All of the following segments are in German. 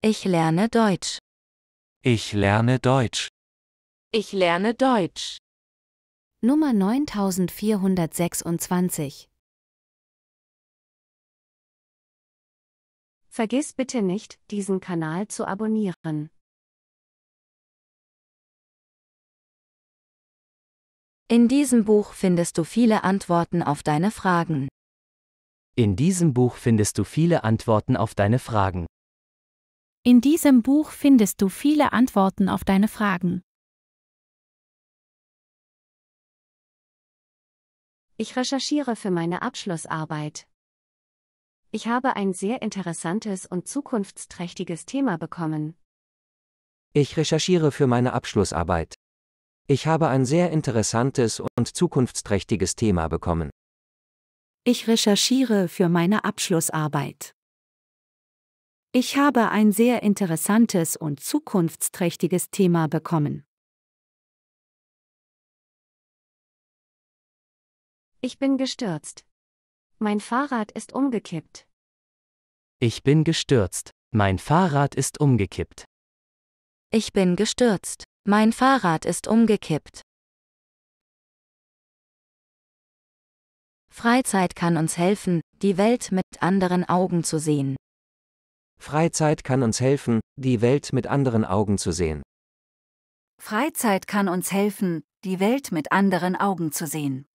Ich lerne Deutsch. Ich lerne Deutsch. Ich lerne Deutsch. Nummer 9426. Vergiss bitte nicht, diesen Kanal zu abonnieren. In diesem Buch findest du viele Antworten auf deine Fragen. In diesem Buch findest du viele Antworten auf deine Fragen. In diesem Buch findest du viele Antworten auf deine Fragen. Ich recherchiere für meine Abschlussarbeit. Ich habe ein sehr interessantes und zukunftsträchtiges Thema bekommen. Ich recherchiere für meine Abschlussarbeit. Ich habe ein sehr interessantes und zukunftsträchtiges Thema bekommen. Ich recherchiere für meine Abschlussarbeit. Ich habe ein sehr interessantes und zukunftsträchtiges Thema bekommen. Ich bin gestürzt. Mein Fahrrad ist umgekippt. Ich bin gestürzt. Mein Fahrrad ist umgekippt. Ich bin gestürzt. Mein Fahrrad ist umgekippt. Freizeit kann uns helfen, die Welt mit anderen Augen zu sehen. Freizeit kann uns helfen, die Welt mit anderen Augen zu sehen. Freizeit kann uns helfen, die Welt mit anderen Augen zu sehen.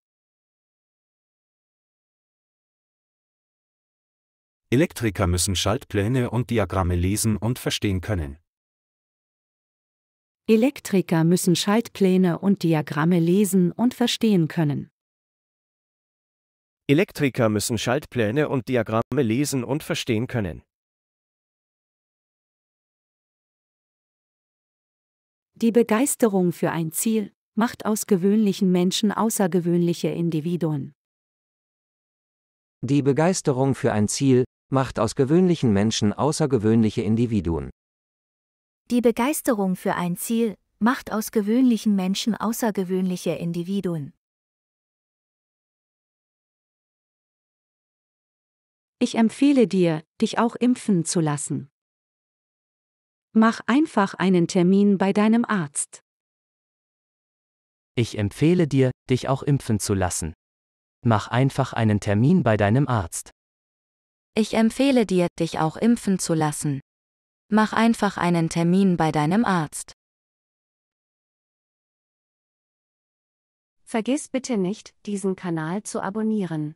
Elektriker müssen Schaltpläne und Diagramme lesen und verstehen können. Elektriker müssen Schaltpläne und Diagramme lesen und verstehen können. Elektriker müssen Schaltpläne und Diagramme lesen und verstehen können. Die Begeisterung für ein Ziel macht aus gewöhnlichen Menschen außergewöhnliche Individuen. Die Begeisterung für ein Ziel macht aus gewöhnlichen Menschen außergewöhnliche Individuen. Die Begeisterung für ein Ziel macht aus gewöhnlichen Menschen außergewöhnliche Individuen. Ich empfehle dir, dich auch impfen zu lassen. Mach einfach einen Termin bei deinem Arzt. Ich empfehle dir, dich auch impfen zu lassen. Mach einfach einen Termin bei deinem Arzt. Ich empfehle dir, dich auch impfen zu lassen. Mach einfach einen Termin bei deinem Arzt. Vergiss bitte nicht, diesen Kanal zu abonnieren.